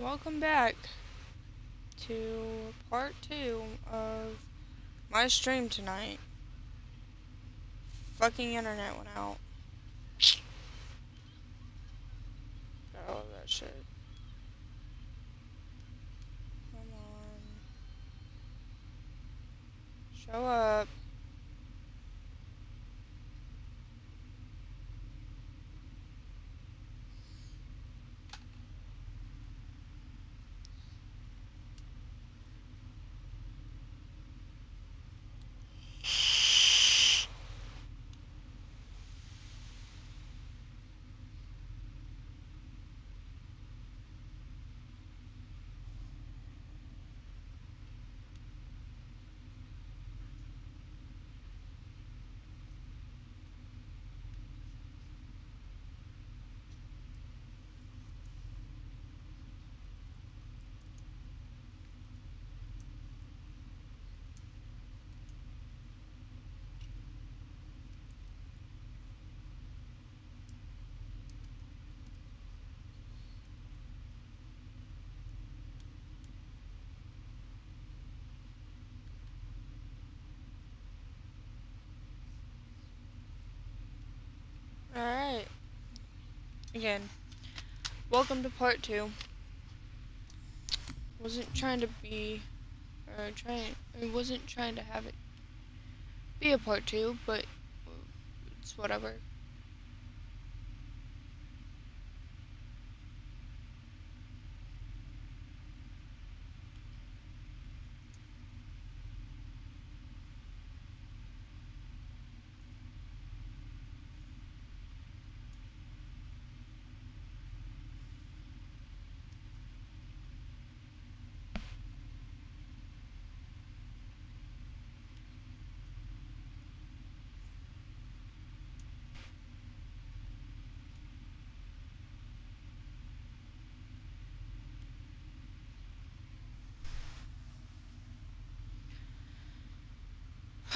welcome back to part two of my stream tonight. Fucking internet went out. Got all that shit. Come on. Show up. Alright. Again, welcome to part two. Wasn't trying to be, or trying, I wasn't trying to have it be a part two, but it's whatever.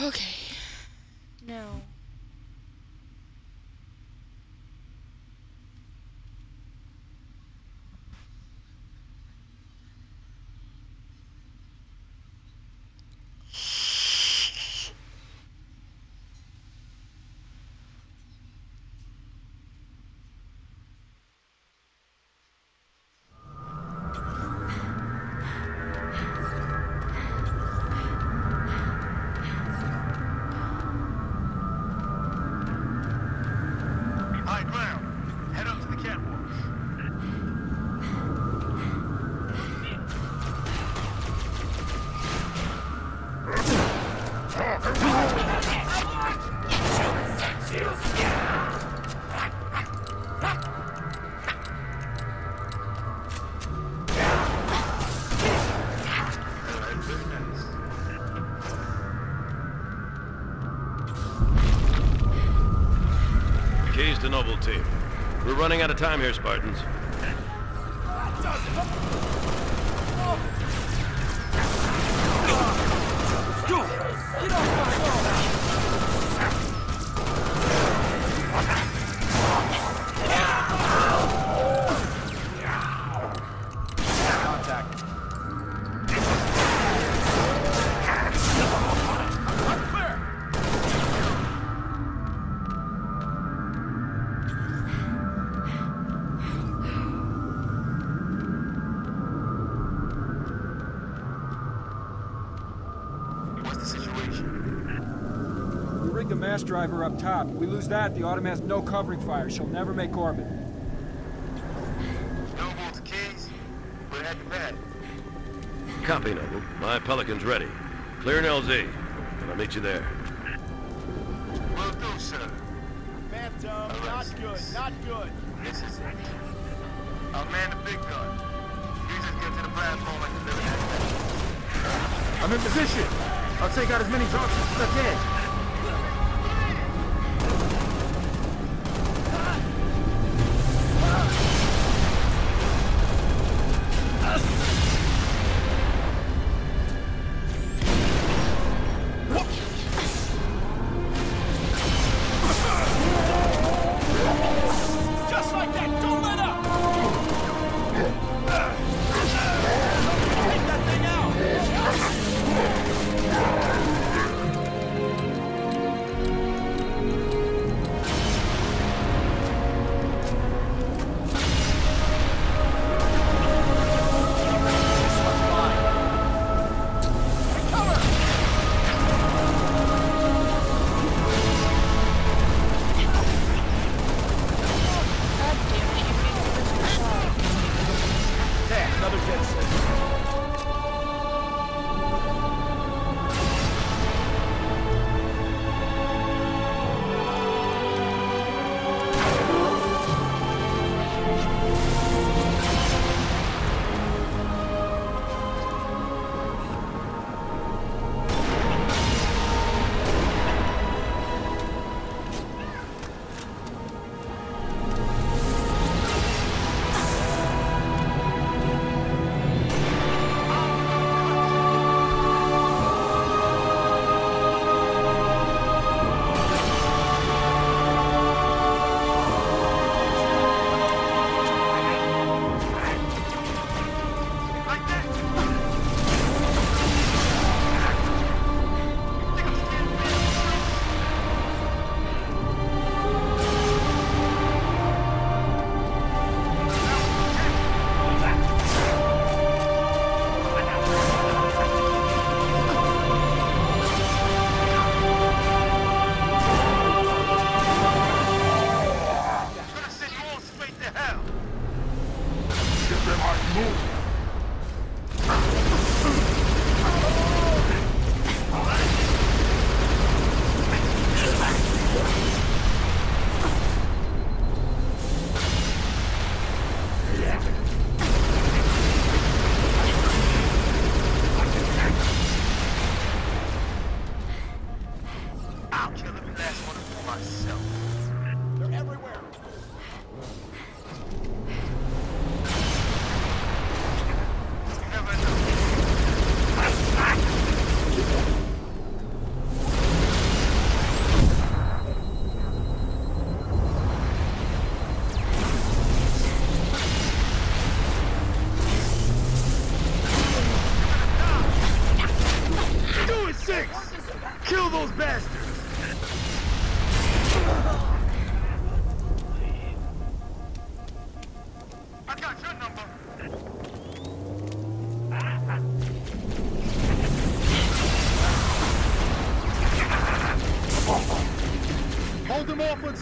Okay. Now. Team. We're running out of time here, Spartans. Top. If we lose that, the Autumn has no covering fire. She'll never make orbit. Noble to Keyes. We're at the pad. Copy, Noble. My Pelican's ready. Clear an LZ, and I'll meet you there. Will do, sir. Phantom, not good, not good. This is it. I'll man the big gun. You just get to the platform and deliver that. I'm in position. I'll take out as many drops as I can.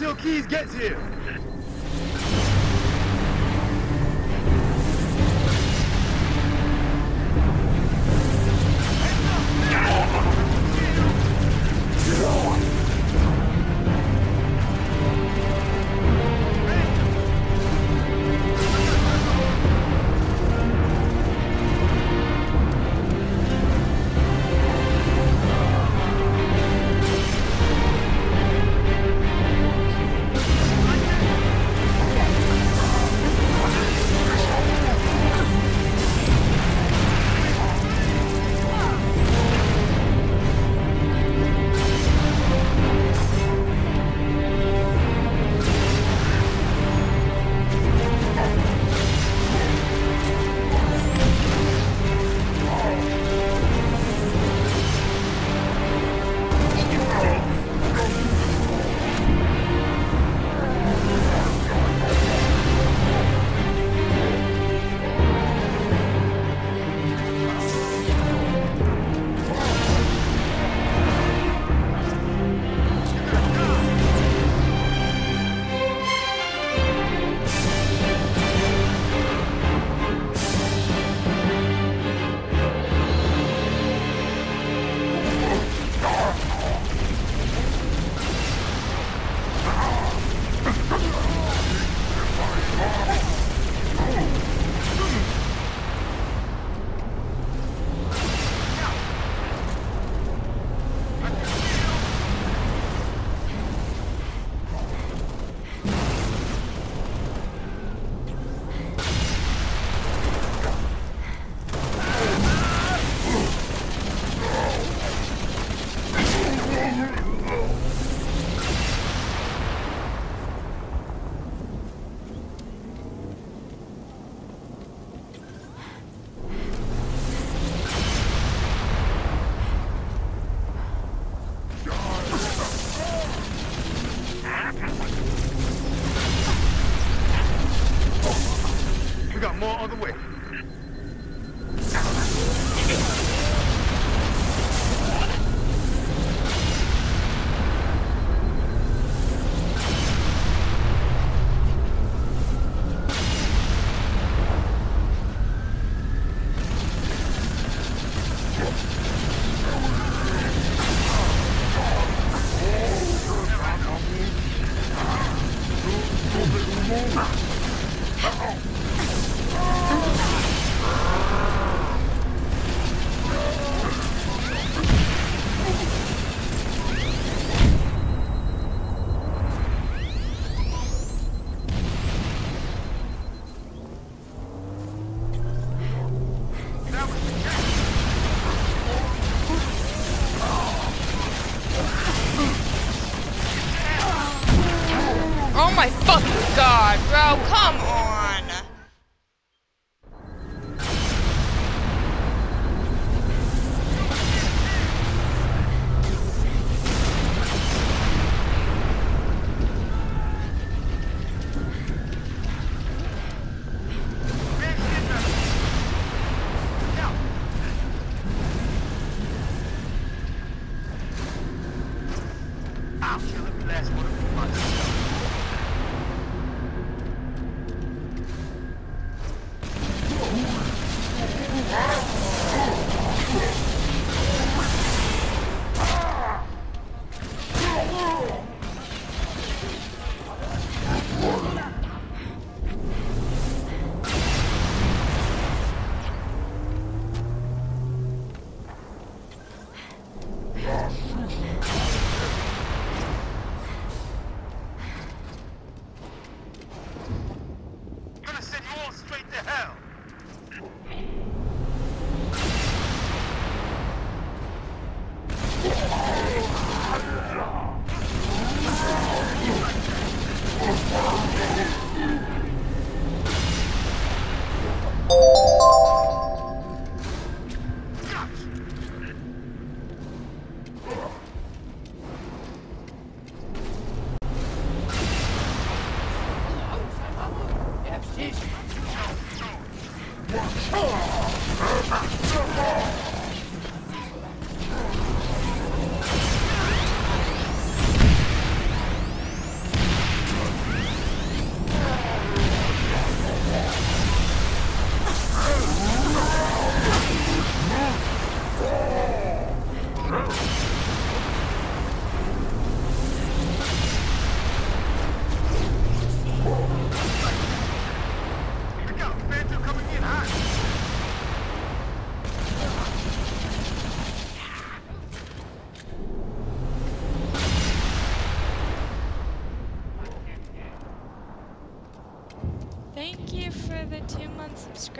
Until Keyes gets here.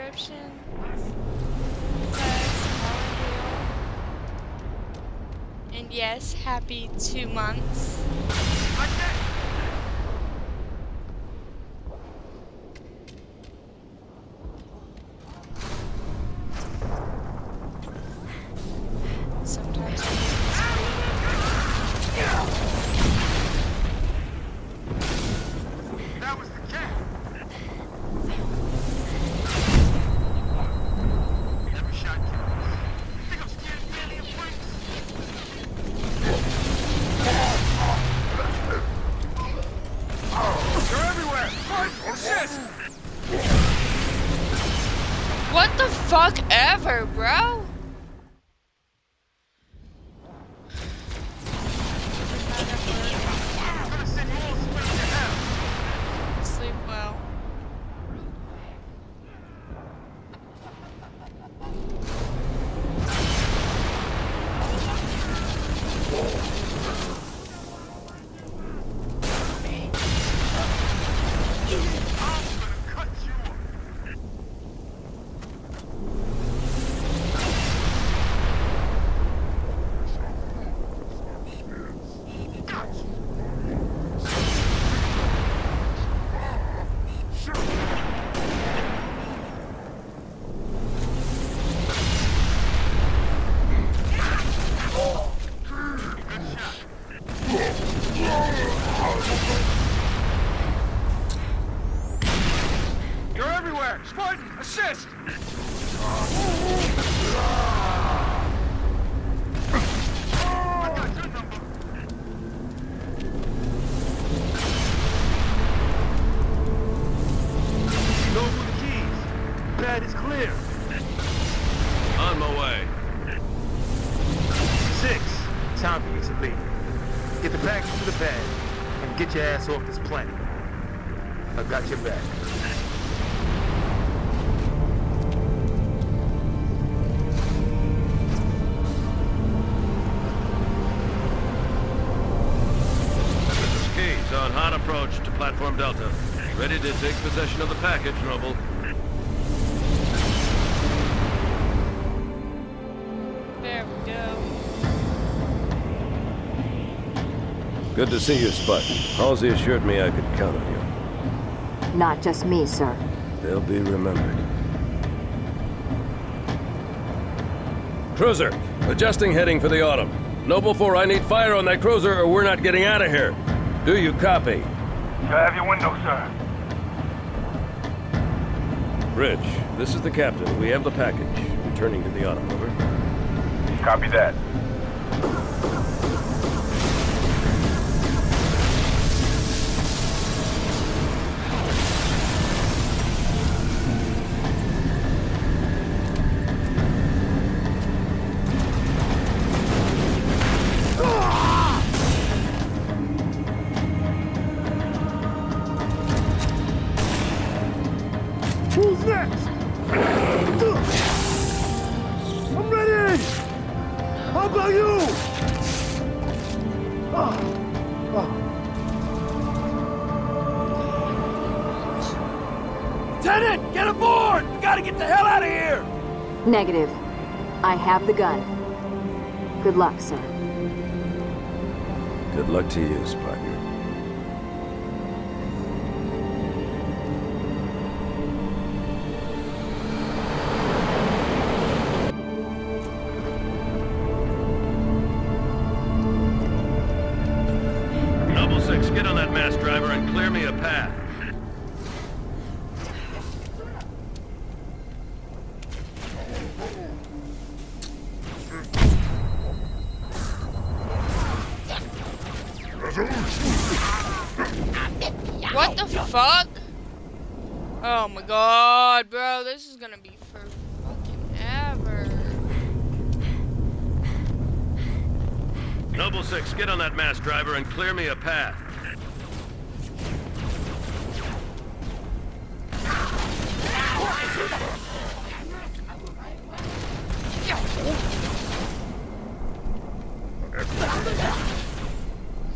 You? And yes, happy two months. Ready to take possession of the package, Noble. There we go. Good to see you, Spud. Halsey assured me I could count on you. Not just me, sir. They'll be remembered. Cruiser, adjusting heading for the autumn. Noble 4, I need fire on that cruiser or we're not getting out of here. Do you copy? You have your window, sir. Bridge, this is the captain. We have the package. Returning to the Autumn, over. Copy that. Negative. I have the gun. Good luck, sir. Good luck to you, Spartan. What the fuck? Oh my god, bro, this is gonna be for fucking ever. Noble Six, get on that mass driver and clear me a path.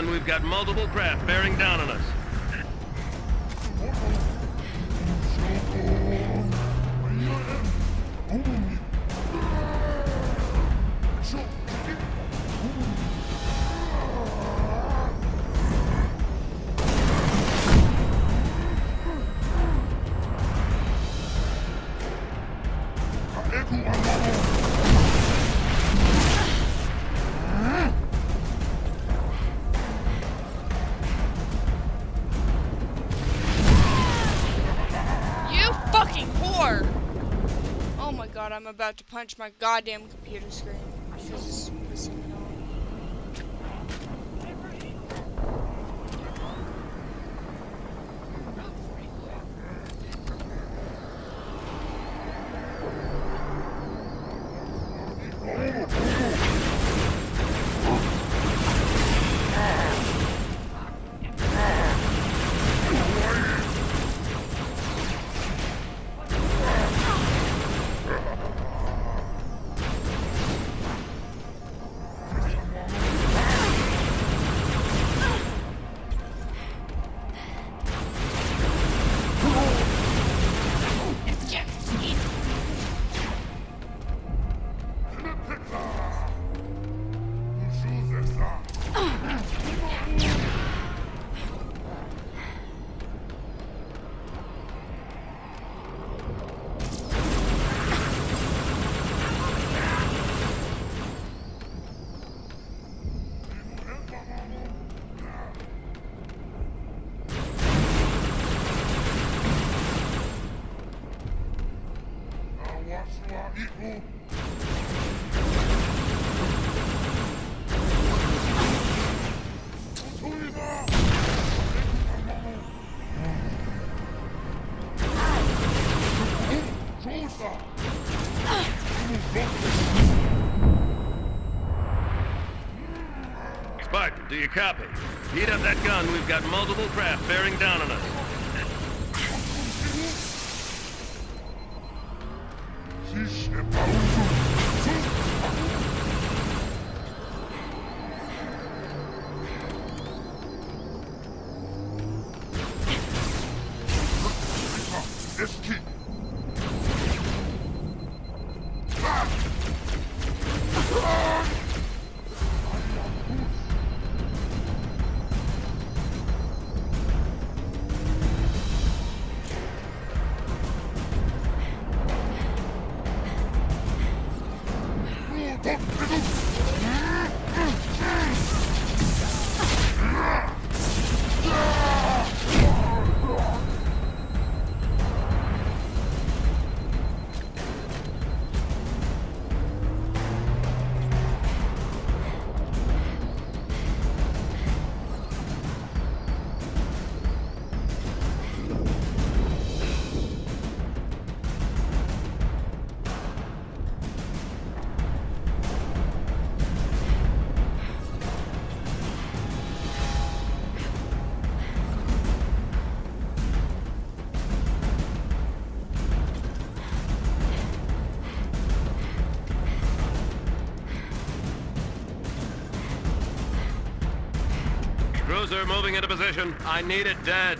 done, we've got multiple craft bearing down on us. about to punch my goddamn computer screen. that gun, we've got multiple craft bearing down on us. Cruiser moving into position. I need it dead.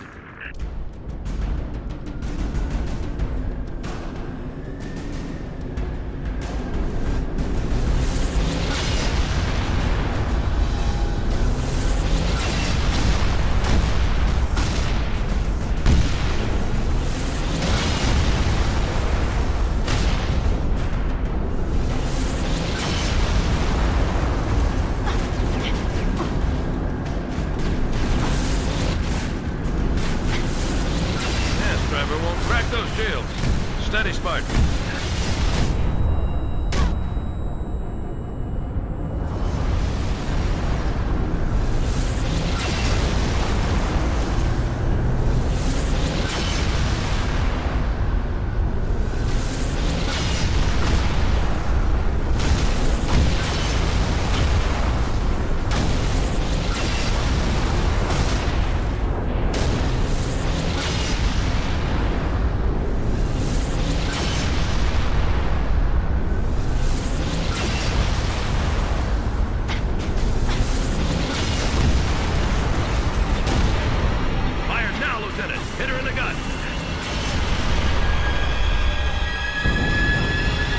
Hit her in the gut.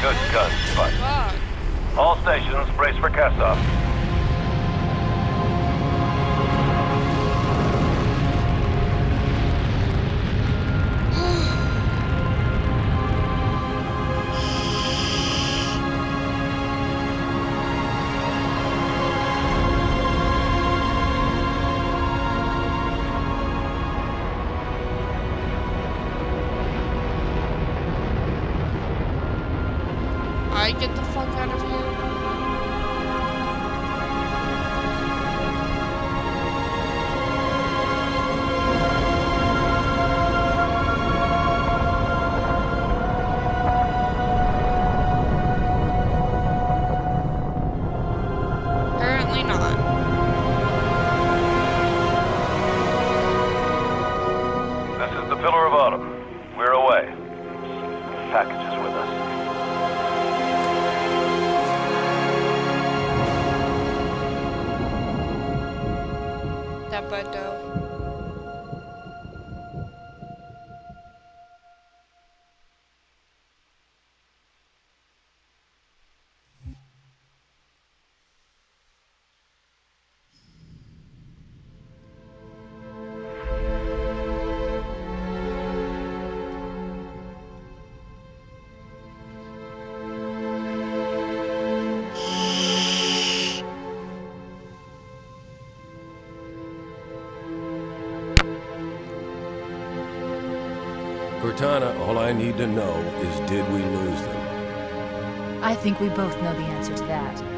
Good gun, Spike. Fuck. All stations, brace for cast-off. Need to know is did we lose them? I think we both know the answer to that.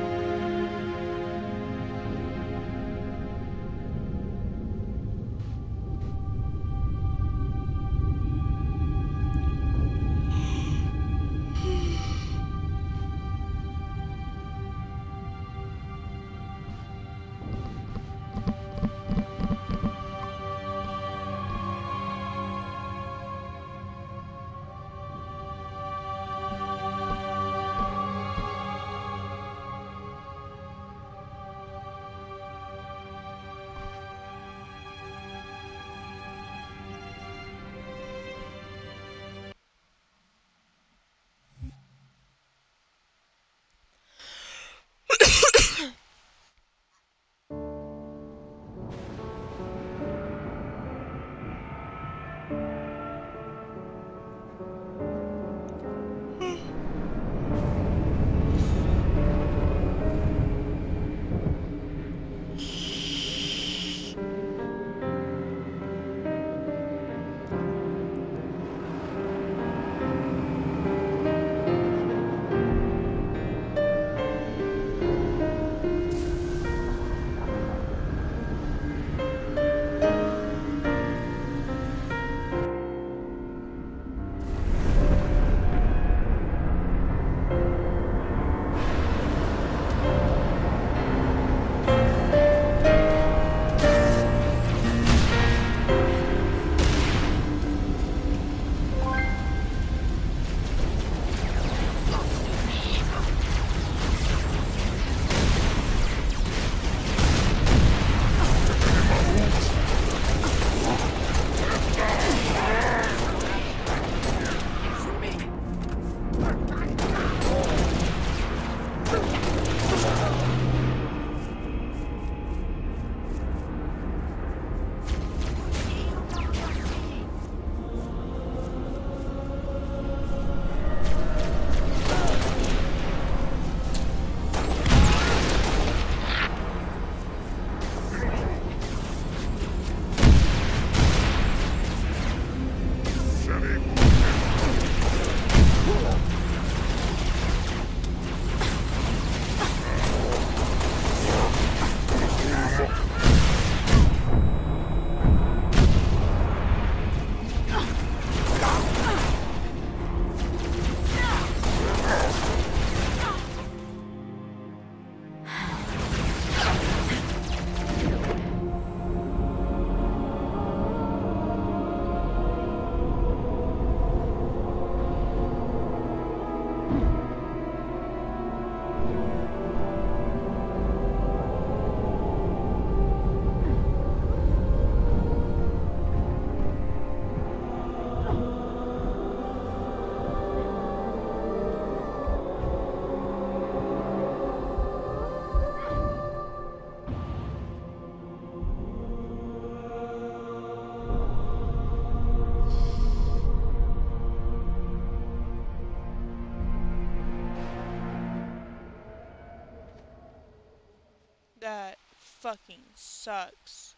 Fucking sucks.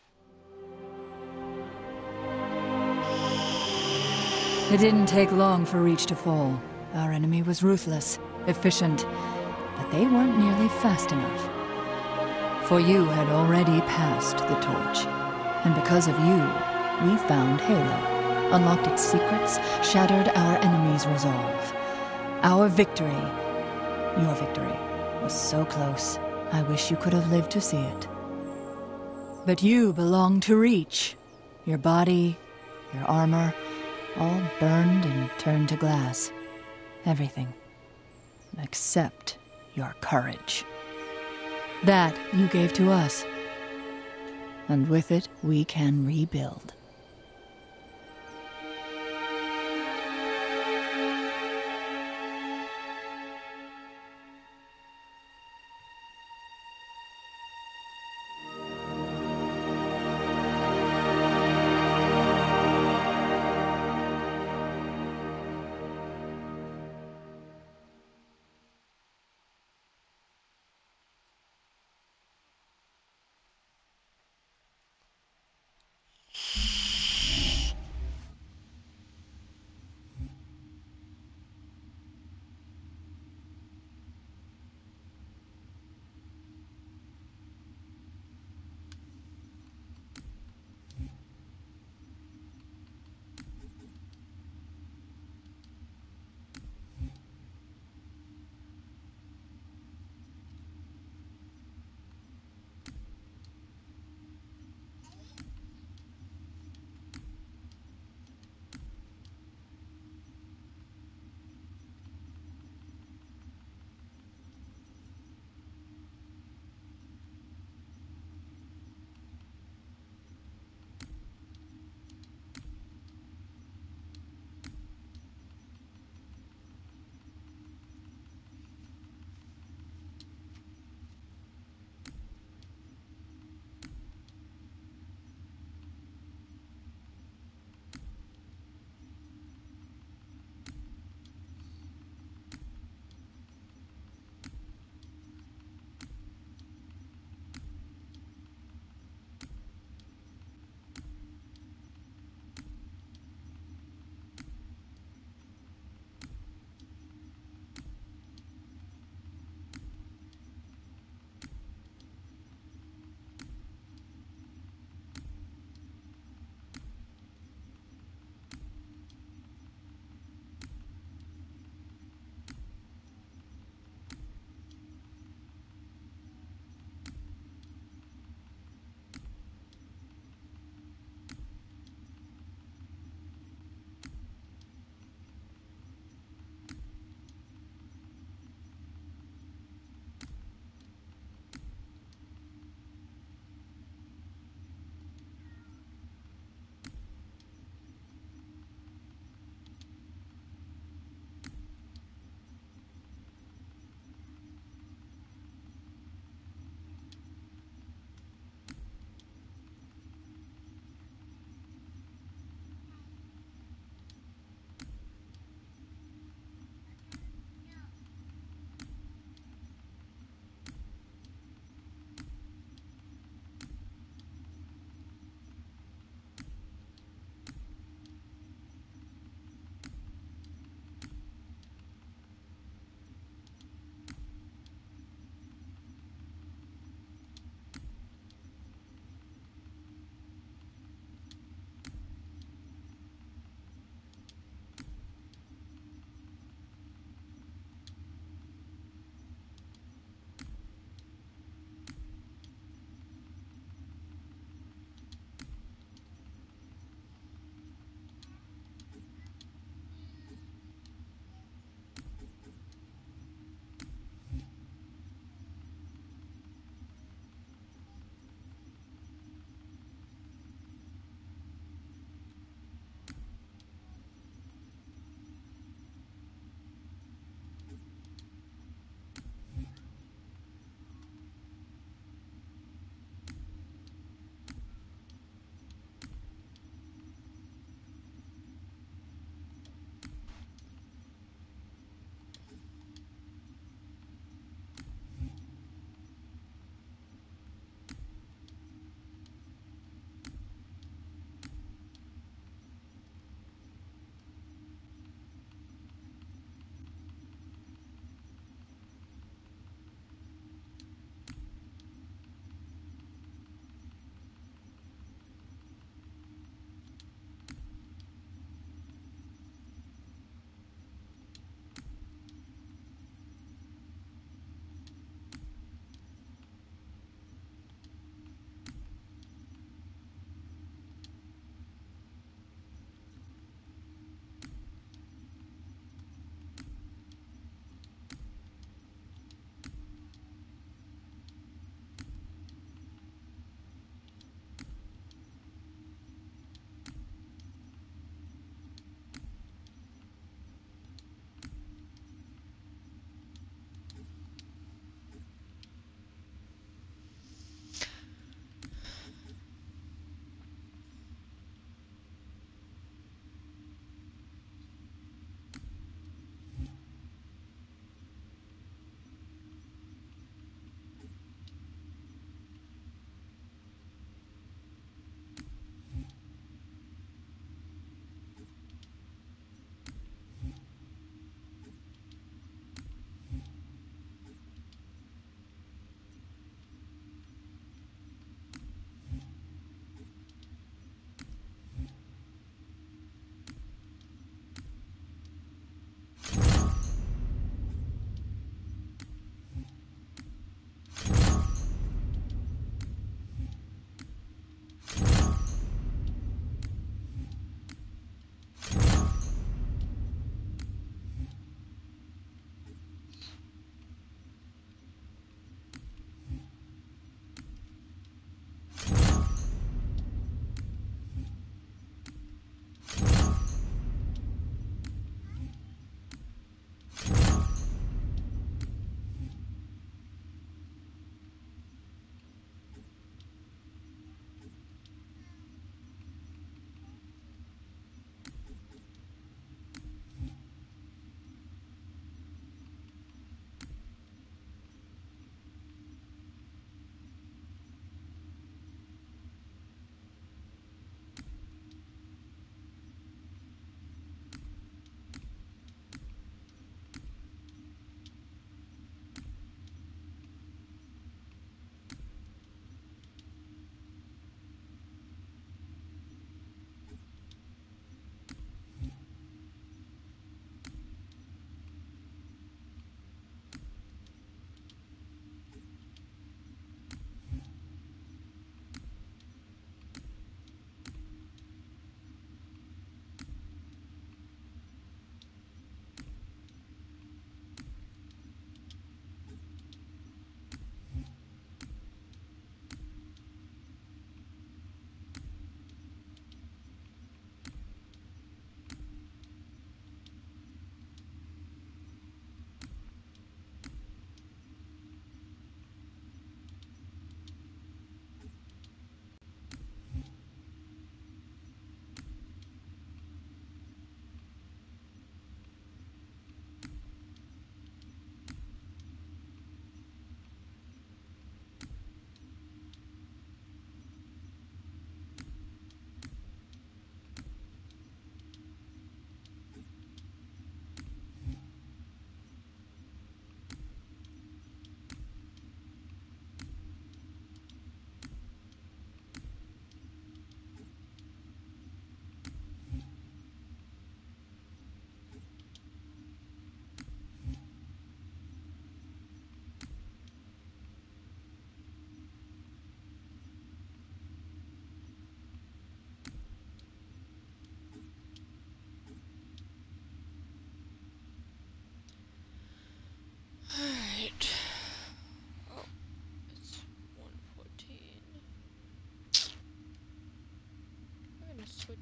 It didn't take long for Reach to fall. Our enemy was ruthless, efficient, but they weren't nearly fast enough. For you had already passed the torch, and because of you, we found Halo, unlocked its secrets, shattered our enemy's resolve. Our victory, your victory, was so close. I wish you could have lived to see it. But you belong to Reach. Your body, your armor, all burned and turned to glass. Everything. Except your courage. That you gave to us. And with it, we can rebuild.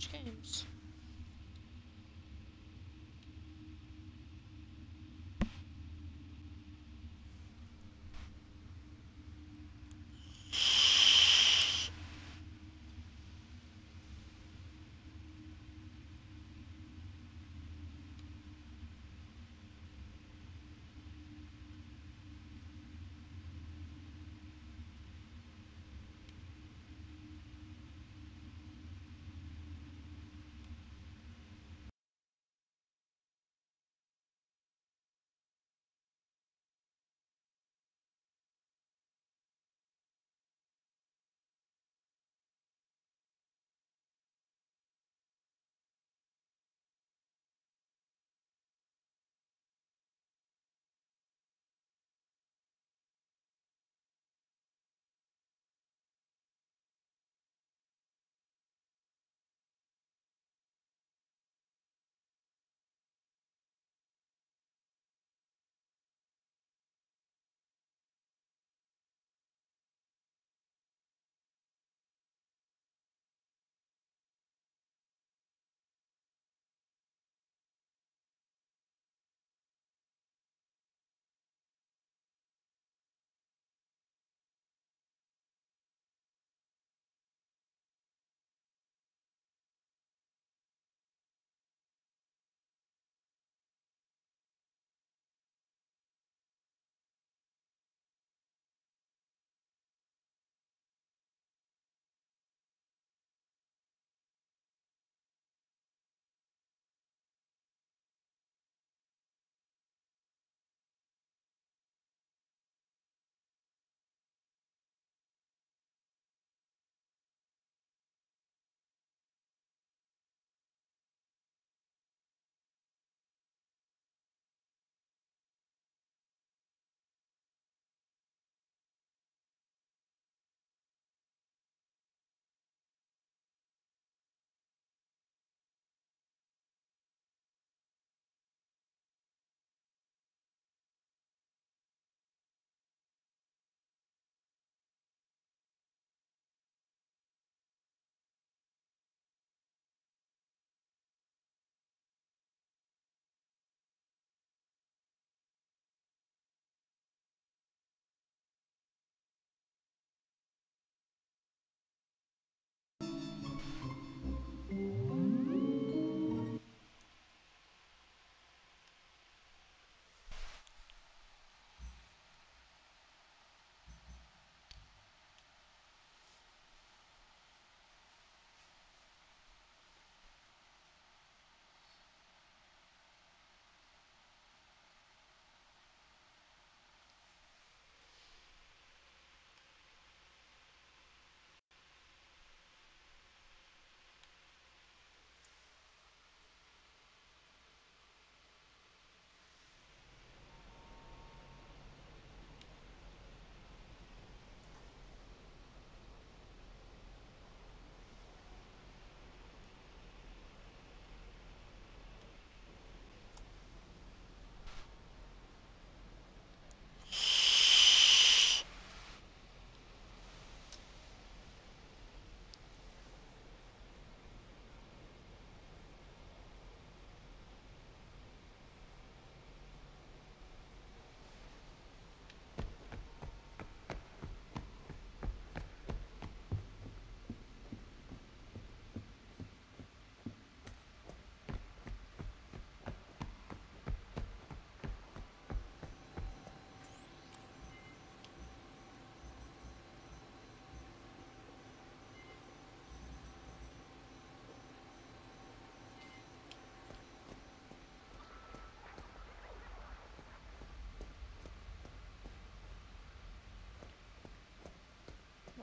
I'm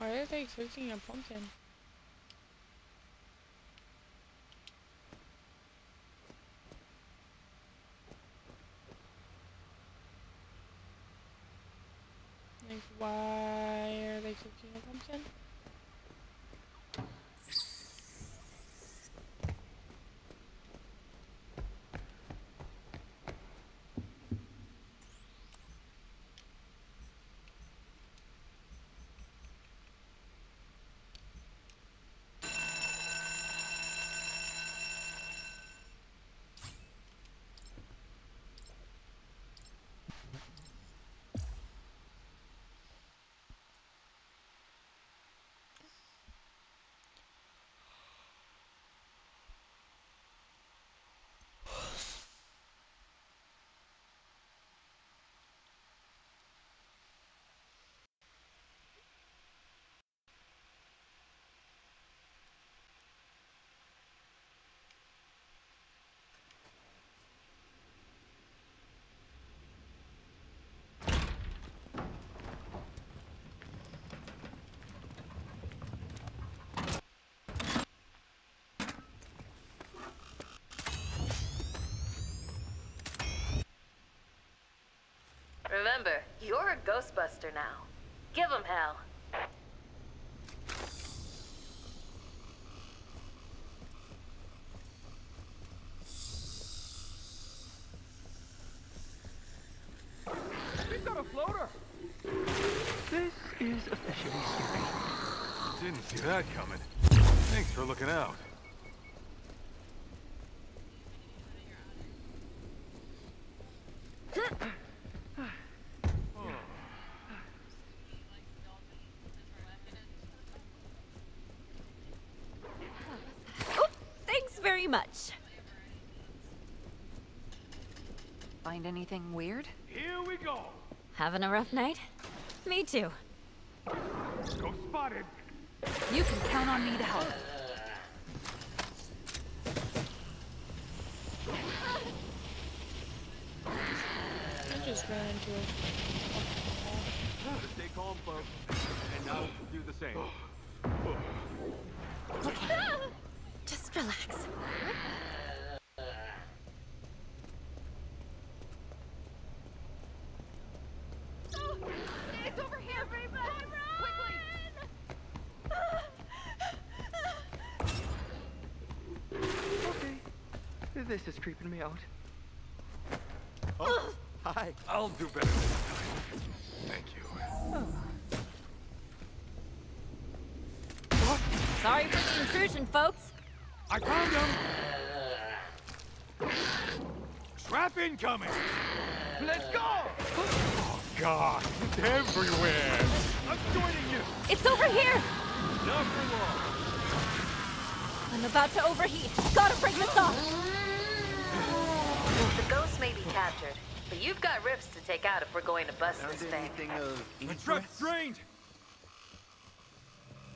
Why are they cooking a pumpkin? Like, why are they cooking a pumpkin? You're a Ghostbuster now. Give Give 'em hell. We've got a floater! This is officially scary. Didn't see that coming. Thanks for looking out. Find anything weird? Here we go. Having a rough night? Me too. Go spotted. You can count on me to help. I just ran into a Stay calm, folks. And now do the same. Just relax. It's over here, everybody! Okay. This is creeping me out. Oh, hi. I'll do better this time. Thank you. Sorry for the intrusion, folks. I found him. Trap incoming. Let's go. Oh God, it's everywhere. I'm joining you. It's over here! Not for long. I'm about to overheat. Gotta break this off! The ghost may be captured, but you've got rifts to take out if we're going to bust this thing. The trap's drained.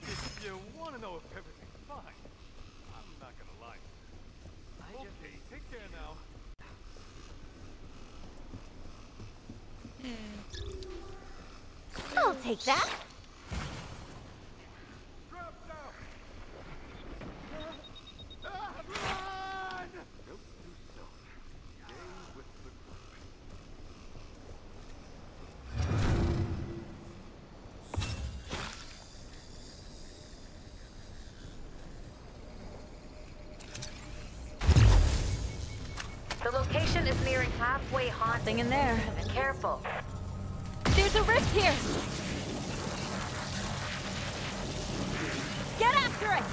If you want to know if everything's fine, I'm not gonna lie. Okay, take care now. I'll take that. Here! Get after it!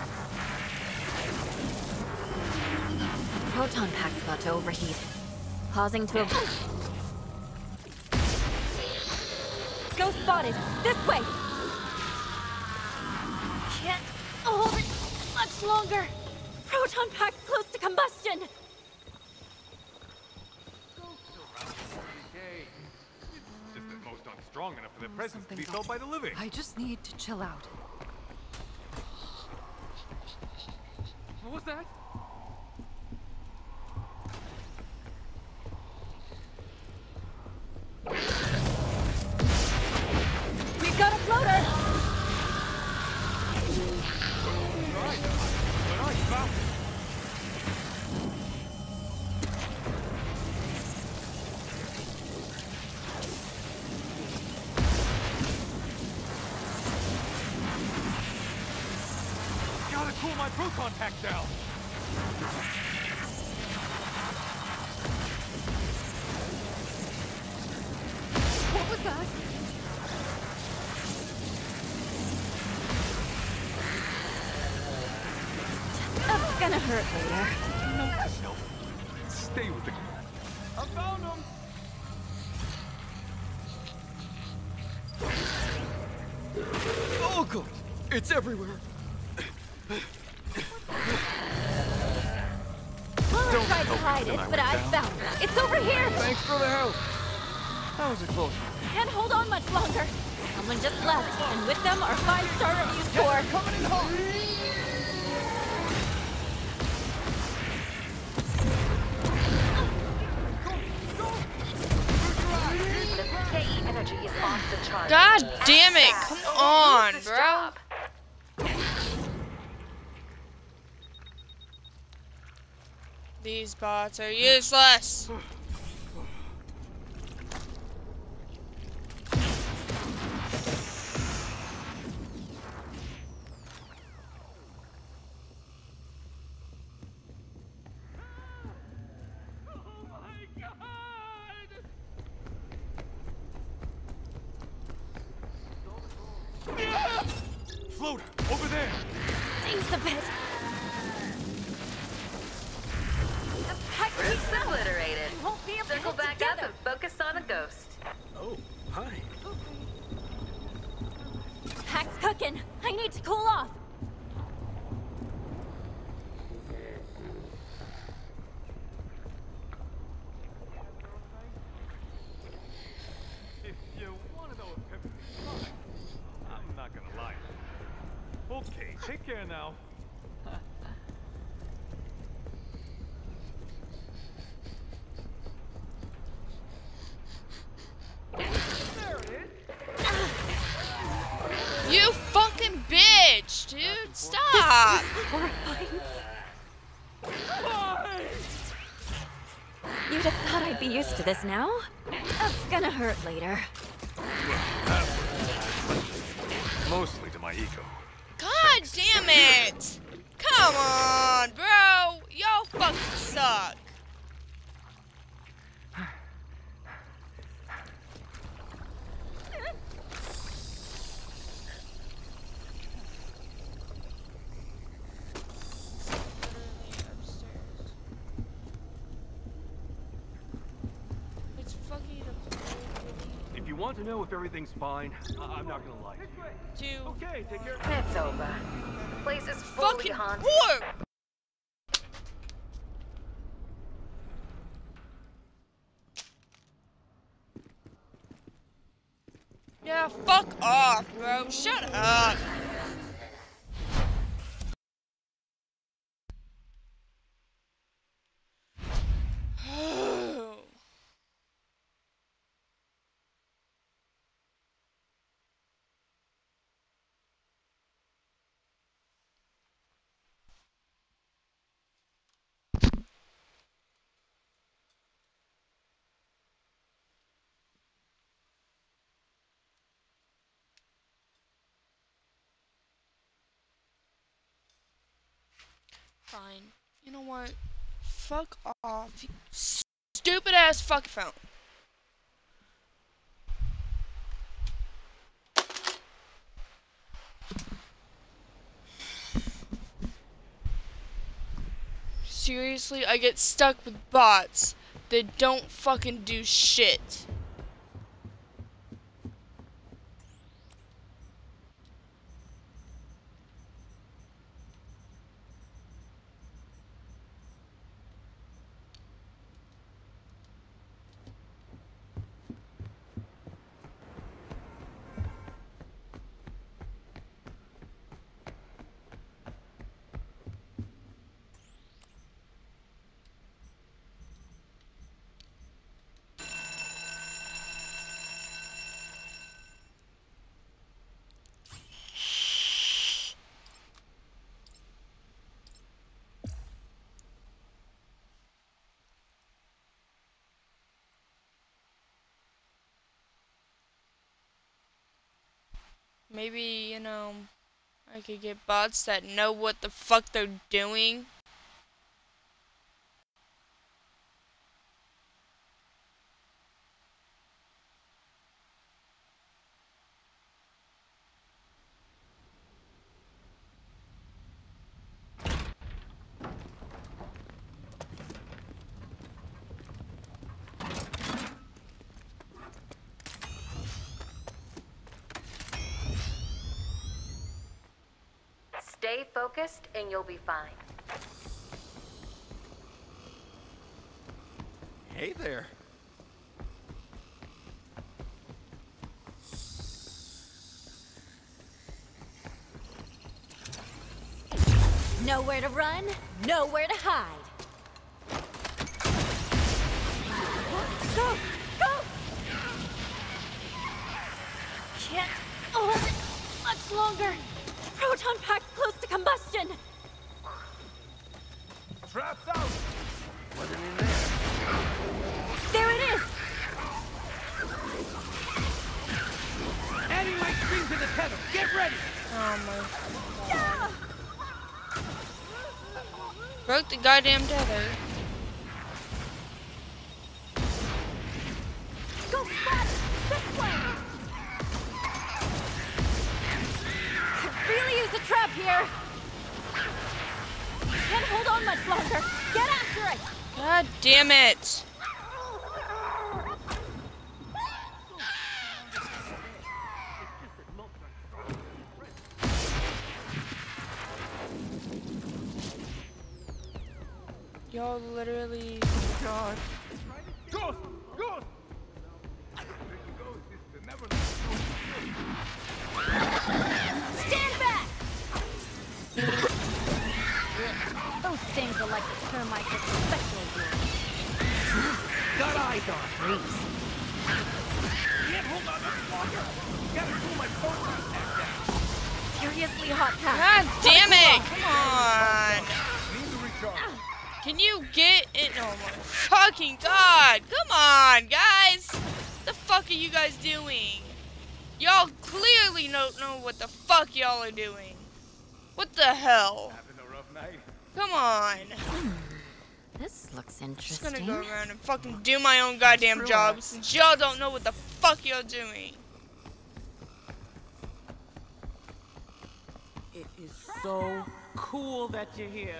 Proton pack's about to overheat. Pausing to avoid. Go spotted! This way! Can't hold it much longer! Proton pack close to combustion! Just that most aren't strong enough for their oh, presence to be felt by the living. I just need to chill out. What was that? Proton pack down. What was that? That's gonna hurt later. These bots are useless. Okay, now. You fucking bitch, dude. Stop. You'd have thought I'd be used to this now. That's gonna hurt later. Mostly to my ego. God damn it. Come on, bro. Y'all fucking suck. It's fucking If you want to know if everything's fine, I- I'm not gonna lie. to you. Dude. Okay, take care. It's over. The place is fully fucking haunted. whore. Yeah, fuck off, bro. Shut up. Fine. You know what? Fuck off. Stupid ass fuck phone. Seriously, I get stuck with bots that don't fucking do shit. Maybe, you know, I could get bots that know what the fuck they're doing. Stay focused and you'll be fine. Hey there. Nowhere to run, nowhere to hide. Broke the goddamn tether. Seriously hot pack. God damn it! Come on! Can you get it? Oh my fucking god! Come on, guys! What the fuck are you guys doing? Y'all clearly don't know what the fuck y'all are doing. What the hell? Come on. Hmm, this looks interesting. I'm Just interesting. gonna go around and fucking do my own goddamn job since y'all don't know what the fuck y'all doing. It is so cool that you're here.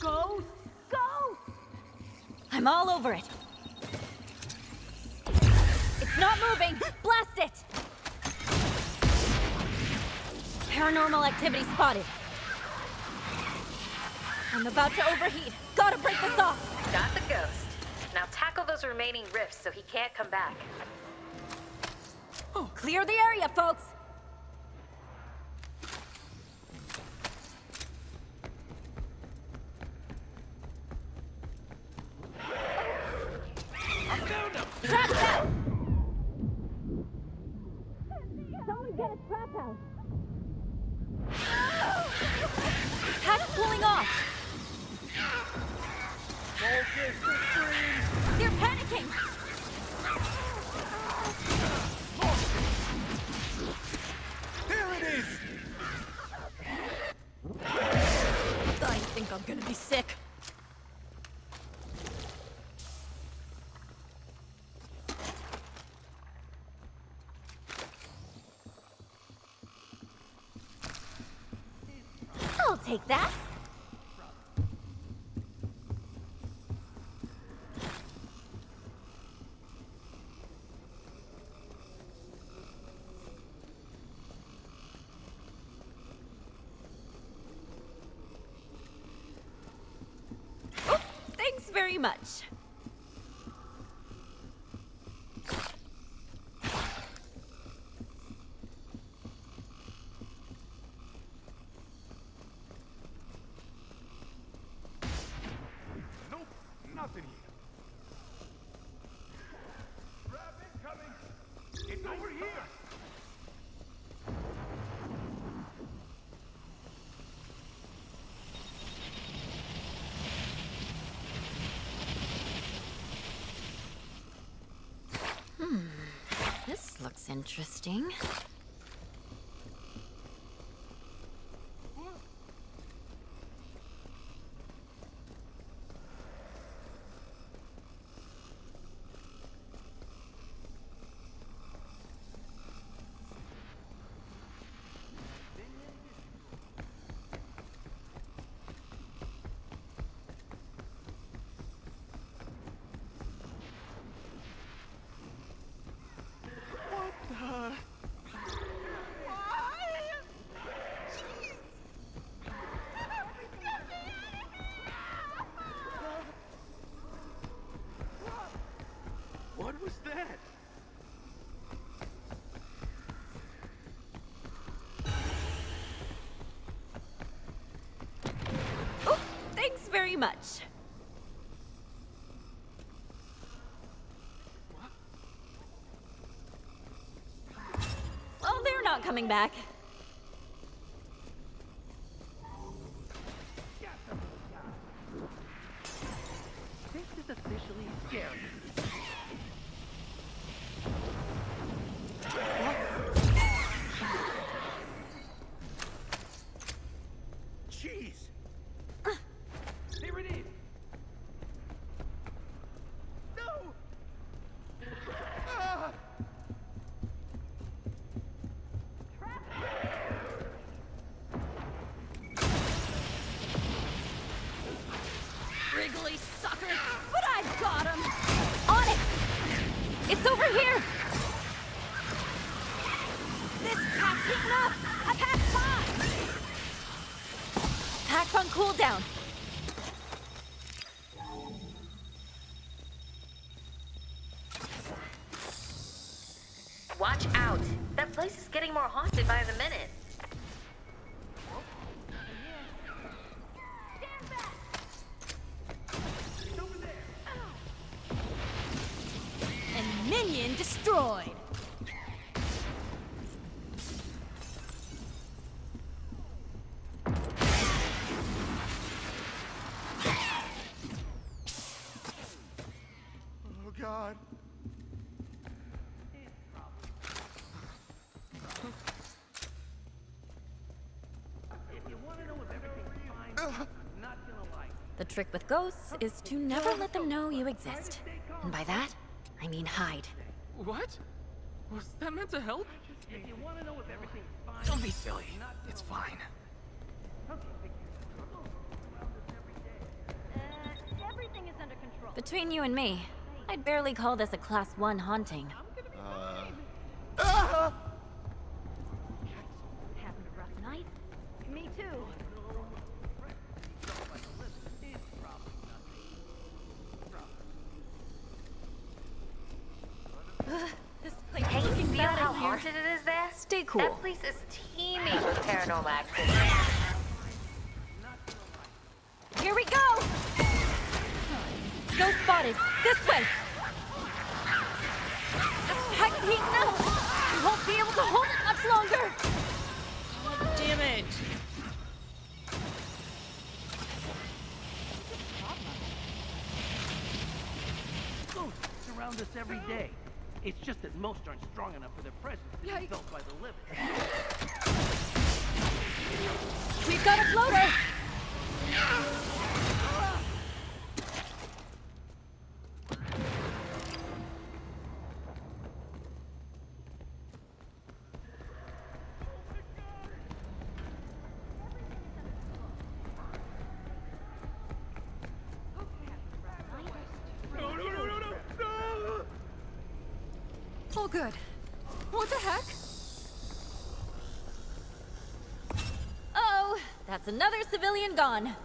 Go! Go! I'm all over it. It's not moving! Blast it! Paranormal activity spotted. I'm about to overheat. Gotta break this off. Got the ghost. Tackle those remaining rifts so he can't come back. Oh, clear the area, folks. Someone get a trap They're panicking! There it is! I think I'm gonna be sick. I'll take that. Interesting. Much. Well, oh, they're not coming back. Getting more haunted by the minute. And minion destroyed. Trick with ghosts is to never let them know you exist. And by that, I mean hide. What? Was that meant to help? If you want to know if everything's fine, Don't be silly. It's fine. Uh, everything is under control. Between you and me, I'd barely call this a class one haunting. Good. What the heck? Oh, that's another civilian gone.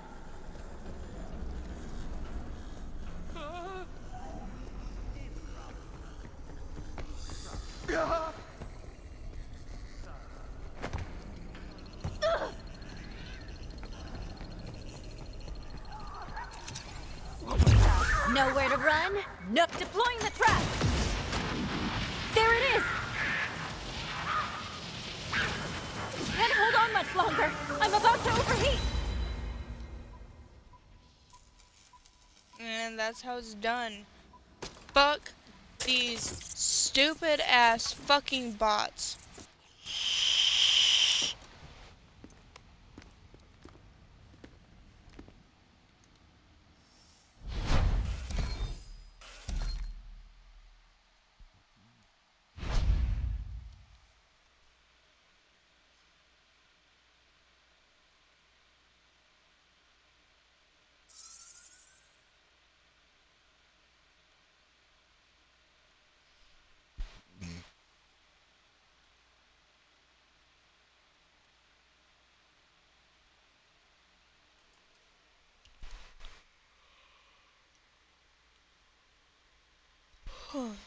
Nowhere to run. Nope. Deploying the trap. About to overheat. And that's how it's done. Fuck these stupid ass fucking bots. Oh.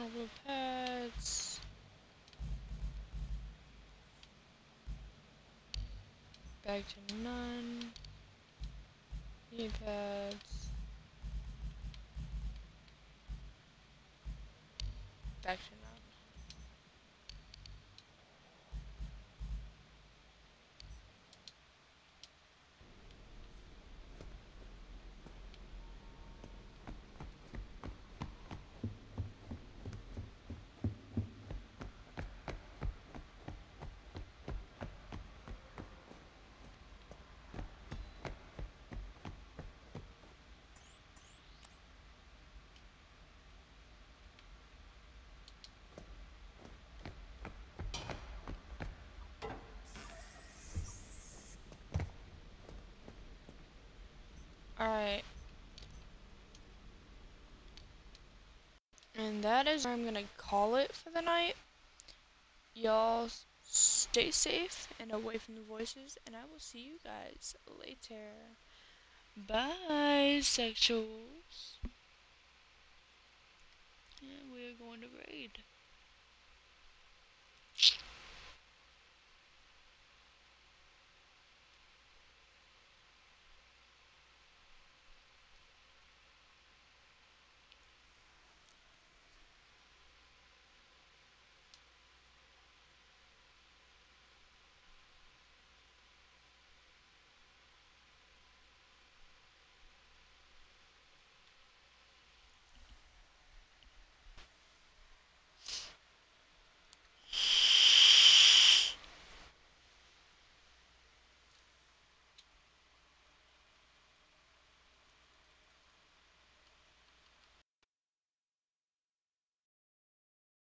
Normal pads. Back to none. Knee pads. Back to none. Alright. And that is where I'm gonna call it for the night. Y'all stay safe and away from the voices, and I will see you guys later. Bye, sexuals. And we're going to raid.